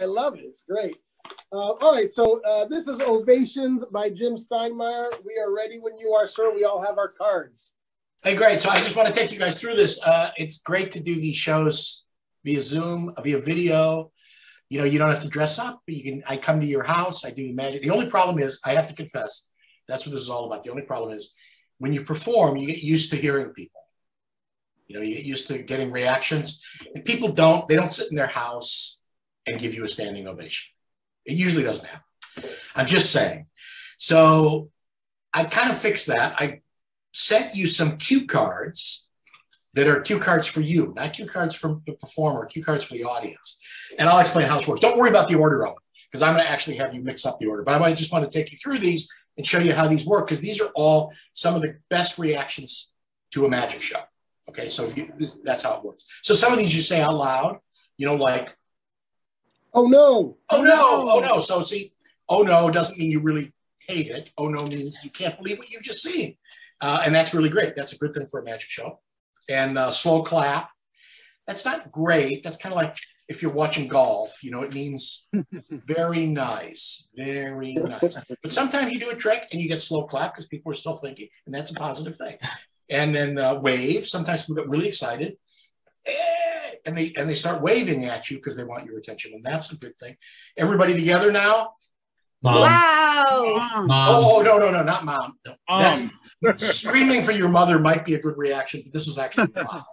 I love it. It's great. Uh, all right, so uh, this is Ovations by Jim Steinmeyer. We are ready when you are, sir. We all have our cards. Hey, great. So I just want to take you guys through this. Uh, it's great to do these shows via Zoom, via video. You know, you don't have to dress up. But you can. I come to your house. I do magic. The only problem is, I have to confess, that's what this is all about. The only problem is, when you perform, you get used to hearing people. You know, you get used to getting reactions, and people don't. They don't sit in their house and give you a standing ovation. It usually doesn't happen. I'm just saying. So I kind of fixed that. I sent you some cue cards that are cue cards for you, not cue cards from the performer, cue cards for the audience. And I'll explain how this works. Don't worry about the order of them because I'm going to actually have you mix up the order. But I might just want to take you through these and show you how these work because these are all some of the best reactions to a magic show. Okay, so you, that's how it works. So some of these you say out loud, you know, like, oh no, oh no, oh no. So see, oh no doesn't mean you really hate it. Oh no means you can't believe what you've just seen. Uh, and that's really great. That's a good thing for a magic show. And uh, slow clap, that's not great. That's kind of like if you're watching golf, you know, it means very nice, very nice. But sometimes you do a trick and you get slow clap because people are still thinking, and that's a positive thing. And then uh, wave. Sometimes people get really excited, eh, and they and they start waving at you because they want your attention, and that's a good thing. Everybody together now. Mom. Wow. Mom. Oh no no no not mom. No. screaming for your mother might be a good reaction, but this is actually wow.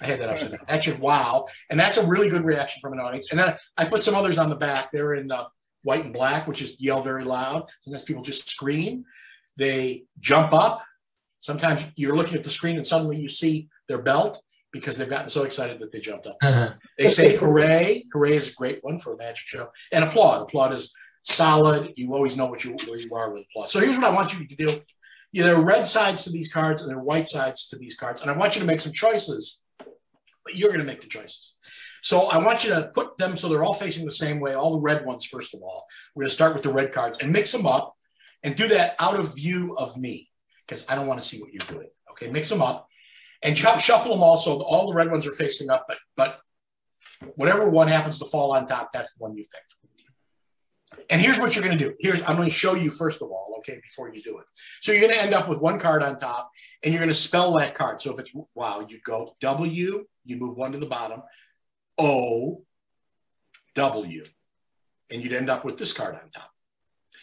I had that upside down. That's just wow. And that's a really good reaction from an audience. And then I put some others on the back. They're in uh, white and black, which is yell very loud. Sometimes people just scream. They jump up. Sometimes you're looking at the screen and suddenly you see their belt because they've gotten so excited that they jumped up. Uh-huh. They say hooray. Hooray is a great one for a magic show. And applaud. Applaud is solid. You always know what you, where you are with applaud. So here's what I want you to do. Yeah, there are red sides to these cards and there are white sides to these cards. And I want you to make some choices but you're going to make the choices. So I want you to put them so they're all facing the same way, all the red ones, first of all. We're going to start with the red cards and mix them up and do that out of view of me because I don't want to see what you're doing. Okay, mix them up and chop, shuffle them all so all the red ones are facing up, but, but whatever one happens to fall on top, that's the one you picked. And here's what you're going to do. Here's I'm going to show you first of all, okay, before you do it. So you're going to end up with one card on top, and you're going to spell that card. So if it's wow, you go W, you move one to the bottom, O, W, and you'd end up with this card on top.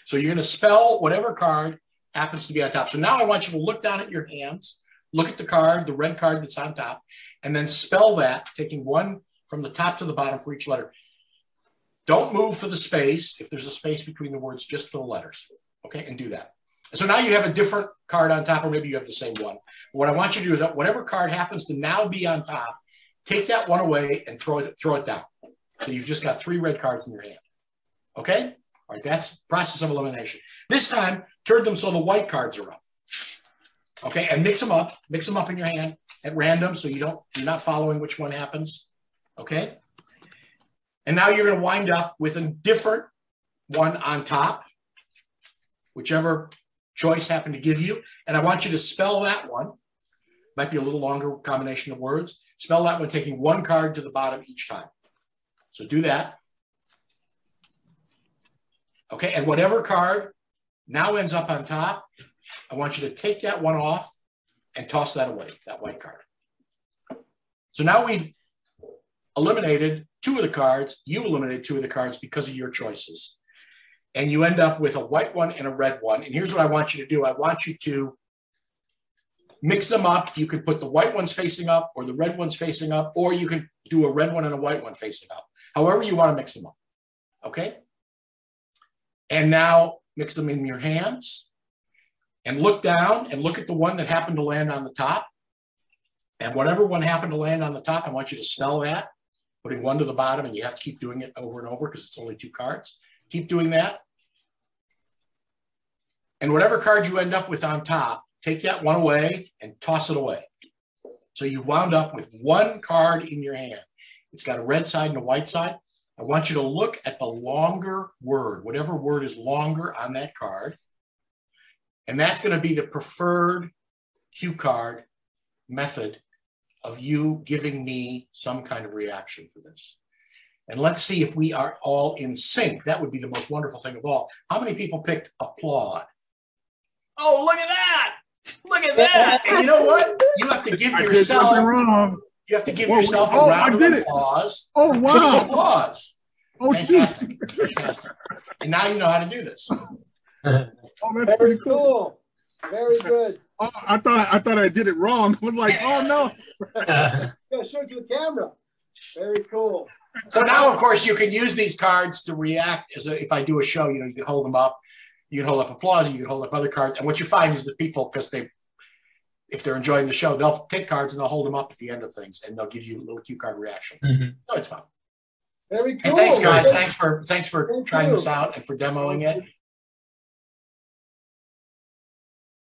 So you're going to spell whatever card happens to be on top. So now I want you to look down at your hands, look at the card, the red card that's on top, and then spell that, taking one from the top to the bottom for each letter. Don't move for the space if there's a space between the words, just for the letters. Okay, and do that. So now you have a different card on top, or maybe you have the same one. What I want you to do is that whatever card happens to now be on top, take that one away and throw it, throw it down. So you've just got three red cards in your hand. Okay? All right, that's process of elimination. This time, turn them so the white cards are up. Okay, and mix them up. Mix them up in your hand at random so you don't, you're not following which one happens. Okay? And now you're going to wind up with a different one on top, whichever choice happened to give you. And I want you to spell that one. Might be a little longer combination of words. Spell that one taking one card to the bottom each time. So do that. Okay, and whatever card now ends up on top, I want you to take that one off and toss that away, that white card. So now we've eliminated two of the cards. You eliminated two of the cards because of your choices. And you end up with a white one and a red one. And here's what I want you to do. I want you to mix them up. You can put the white ones facing up or the red ones facing up, or you can do a red one and a white one facing up. However you want to mix them up. Okay? And now mix them in your hands and look down and look at the one that happened to land on the top. And whatever one happened to land on the top, I want you to spell that putting one to the bottom, and you have to keep doing it over and over because it's only two cards. Keep doing that. And whatever card you end up with on top, take that one away and toss it away. So you've wound up with one card in your hand. It's got a red side and a white side. I want you to look at the longer word, whatever word is longer on that card. And that's going to be the preferred cue card method of you giving me some kind of reaction for this. And let's see if we are all in sync. That would be the most wonderful thing of all. How many people picked applaud? Oh, look at that! Look at that! And you know what? You have to give I did yourself wrong. you have to give Whoa, yourself a oh, I round of did it. applause. Oh wow! Applause. Oh shoot! Fantastic. Fantastic. And now you know how to do this. Oh, that's Very pretty cool. cool. Very good. Oh, I thought I thought I did it wrong. I was like, oh no. Gotta show it to the camera. Very cool. So now, of course, you can use these cards to react. As a, if I do a show, you know, you can hold them up. You can hold up applause. You can hold up other cards. And what you find is that people, because they, if they're enjoying the show, they'll take cards and they'll hold them up at the end of things, and they'll give you little cue card reactions. Mhm. So it's fun. Very cool. And thanks, guys. Thanks for thanks for Thank trying you. this out and for demoing it.